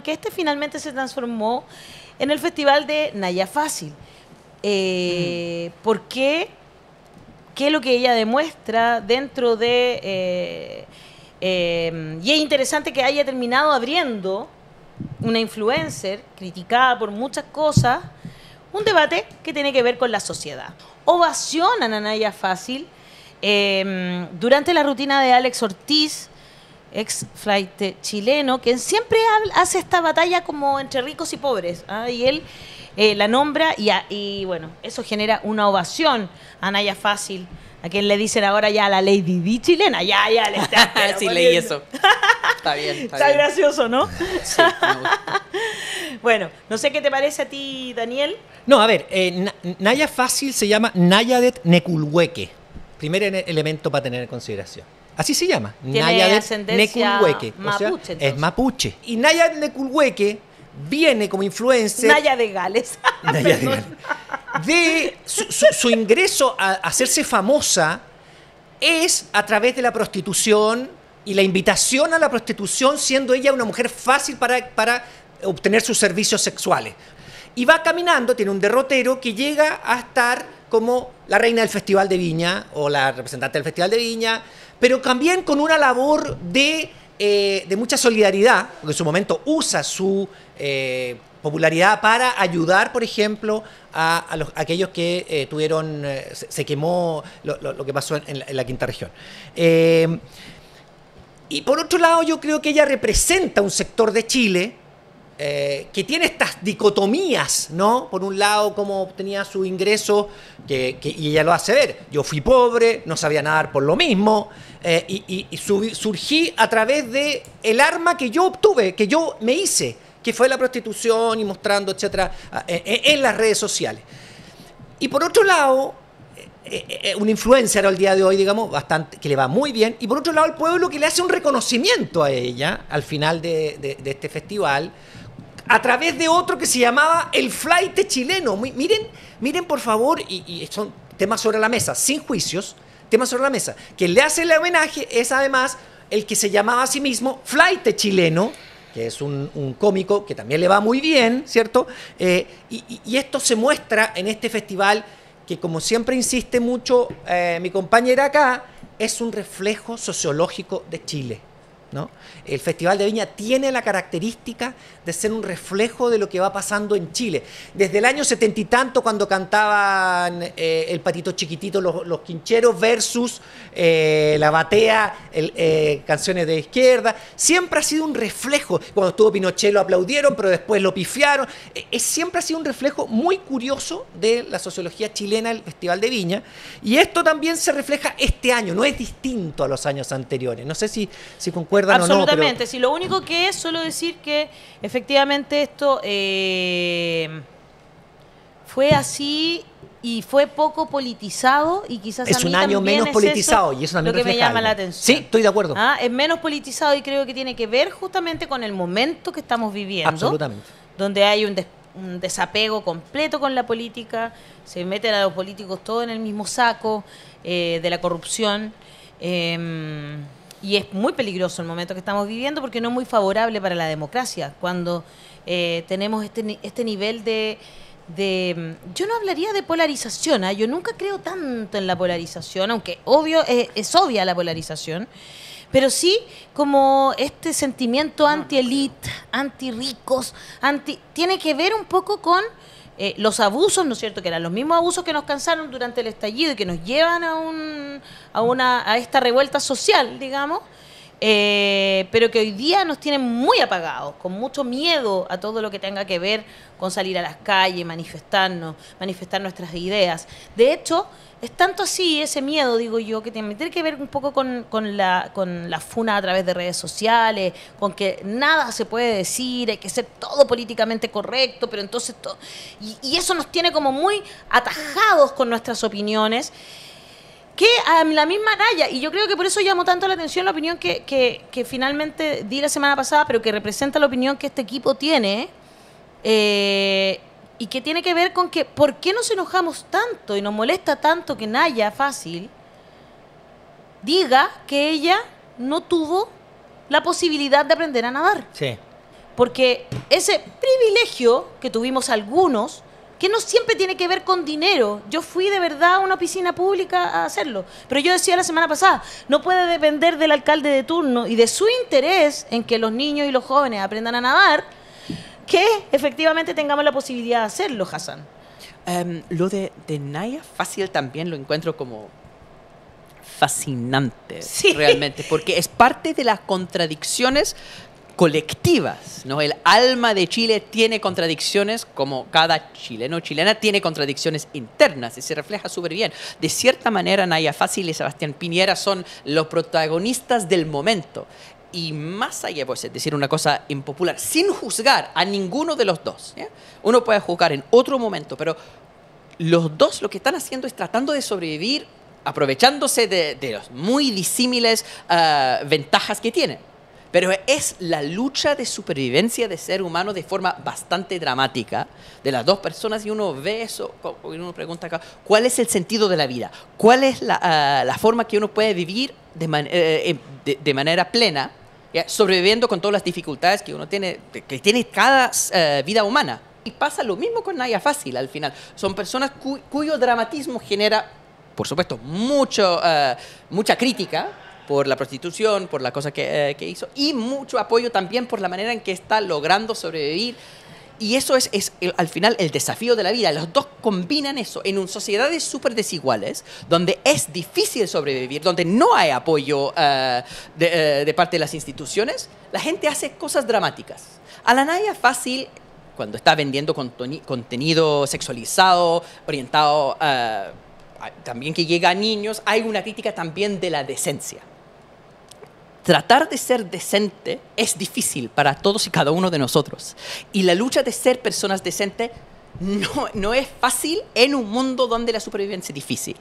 que este finalmente se transformó en el festival de Naya Fácil. Eh, Mm. ¿Por qué? ¿Qué es lo que ella demuestra dentro de... eh, eh, y es interesante que haya terminado abriendo una influencer criticada por muchas cosas, un debate que tiene que ver con la sociedad. Ovacionan a Naya Fácil eh, durante la rutina de Alex Ortiz, ex flight chileno, que siempre hace esta batalla como entre ricos y pobres. ¿ah? Y él eh, la nombra y, a- y, bueno, eso genera una ovación a Naya Fácil, a quien le dicen ahora ya la Lady Di chilena. Ya, ya, le está. sí, leí eso. Está bien, está, Está bien. gracioso, ¿no? Sí, me gusta. Bueno, no sé qué te parece a ti, Daniel. No, a ver, eh, Na- Naya Fácil se llama Nayadet Nekulhueque. Primer ele- elemento para tener en consideración. Así se llama. Tiene Nayadet. O sea, mapuche, es mapuche. Y Nayadet Nekulhueque viene como influencer. Naya de Gales. Naya de. Gales. de su, su- su ingreso a hacerse famosa es a través de la prostitución y la invitación a la prostitución, siendo ella una mujer fácil para, para obtener sus servicios sexuales. Y va caminando, tiene un derrotero que llega a estar como la reina del Festival de Viña o la representante del Festival de Viña, pero también con una labor de, eh, de mucha solidaridad, porque en su momento usa su eh, popularidad para ayudar, por ejemplo, a, los- aquellos que eh, tuvieron, eh, se, quemó lo, que pasó en, la, quinta región. Y por otro lado, yo creo que ella representa un sector de Chile eh, que tiene estas dicotomías, ¿no? Por un lado, cómo obtenía su ingreso, que, y ella lo hace ver. Yo fui pobre, no sabía nadar por lo mismo, eh, y, y- surgí a través de el arma que yo obtuve, que yo me hice, que fue la prostitución y mostrando, etcétera, eh, en las redes sociales. Y por otro lado, un influencer al día de hoy, digamos, bastante, que le va muy bien. Y por otro lado, el pueblo que le hace un reconocimiento a ella al final de este festival, a través de otro que se llamaba El Flight Chileno. Miren, miren por favor, y, son temas sobre la mesa, sin juicios, temas sobre la mesa. Quien le hace el homenaje es además el que se llamaba a sí mismo Flight Chileno, que es un, cómico que también le va muy bien, ¿cierto? Eh, y esto se muestra en este festival que, como siempre insiste mucho eh, mi compañera acá, es un reflejo sociológico de Chile. ¿No? El Festival de Viña tiene la característica de ser un reflejo de lo que va pasando en Chile. Desde el año setenta y tanto, cuando cantaban eh, El Patito Chiquitito, los, quincheros, versus eh, La Batea, eh, canciones de izquierda, siempre ha sido un reflejo. Cuando estuvo Pinochet lo aplaudieron, pero después lo pifiaron. Es- siempre ha sido un reflejo muy curioso de la sociología chilena, el Festival de Viña. Y esto también se refleja este año, no es distinto a los años anteriores. No sé si, si concuerdan o no. pero- Absolutamente. Si lo único que es, solo decir que efectivamente esto eh, fue así y fue poco politizado y quizás a es mí un año menos es politizado y eso también lo que me llama la atención. Sí, estoy de acuerdo. Ah, Es menos politizado y creo que tiene que ver justamente con el momento que estamos viviendo. Absolutamente. Donde hay un, des- un desapego completo con la política, se meten a los políticos todos en el mismo saco eh, de la corrupción. eh, y es muy peligroso el momento que estamos viviendo porque no es muy favorable para la democracia. Cuando eh, tenemos este, este nivel de, de- Yo no hablaría de polarización, ¿ah? yo nunca creo tanto en la polarización, aunque obvio es, es obvia la polarización, pero sí como este sentimiento anti-elite, anti-ricos, anti... tiene que ver un poco con eh, los abusos, ¿no es cierto? Que eran los mismos abusos que nos cansaron durante el estallido y que nos llevan a, un, a, una, a esta revuelta social, digamos, eh, pero que hoy día nos tienen muy apagados, con mucho miedo a todo lo que tenga que ver con salir a las calles, manifestarnos, manifestar nuestras ideas. De hecho, es tanto así ese miedo, digo yo, que tiene, que ver un poco con, la, funa a través de redes sociales, con que nada se puede decir, hay que ser todo políticamente correcto, pero entonces todo... Y eso nos tiene como muy atajados con nuestras opiniones que a la misma raya, y yo creo que por eso llamó tanto la atención la opinión que, que- que finalmente di la semana pasada, pero que representa la opinión que este equipo tiene, eh, y que tiene que ver con que por qué nos enojamos tanto y nos molesta tanto que Naya Fácil diga que ella no tuvo la posibilidad de aprender a nadar. Sí. porque ese privilegio que tuvimos algunos, que no siempre tiene que ver con dinero. Yo fui de verdad a una piscina pública a hacerlo. Pero yo decía la semana pasada, no puede depender del alcalde de turno y de su interés en que los niños y los jóvenes aprendan a nadar, que efectivamente tengamos la posibilidad de hacerlo, Hassan. Em, lo de, de Naya Fácil también lo encuentro como fascinante, Sí. realmente, porque es parte de las contradicciones colectivas, ¿no? El alma de Chile tiene contradicciones como cada chileno chilena tiene contradicciones internas y se refleja súper bien. De cierta manera, Naya Fácil y Sebastián Piñera son los protagonistas del momento. Y más allá, pues, es decir, una cosa impopular, sin juzgar a ninguno de los dos. ¿ya? Uno puede juzgar en otro momento, pero los dos lo que están haciendo es tratando de sobrevivir aprovechándose de, de los muy disímiles ah, ventajas que tienen. Pero es la lucha de supervivencia de ser humano de forma bastante dramática de las dos personas y uno ve eso y uno pregunta acá, ¿cuál es el sentido de la vida? ¿Cuál es la, ah, la forma que uno puede vivir de, man- eh, eh, de- de manera plena, ya, sobreviviendo con todas las dificultades que uno tiene, que tiene cada eh, vida humana? Y pasa lo mismo con Naya Fácil al final. Son personas cu- cuyo dramatismo genera, por supuesto, mucho, eh, mucha crítica por la prostitución, por la cosa que, eh, que hizo, y mucho apoyo también por la manera en que está logrando sobrevivir. Y eso es, es al final el desafío de la vida. Los dos combinan eso en un sociedades súper desiguales, donde es difícil sobrevivir, donde no hay apoyo eh, de, eh, de parte de las instituciones. La gente hace cosas dramáticas. A la Naya fácil, cuando está vendiendo contenido sexualizado, orientado también que llega a niños, hay una crítica también de la decencia tratar de ser decente es difícil para todos y cada uno de nosotros. Y la lucha de ser personas decentes no, no es fácil en un mundo donde la supervivencia es difícil.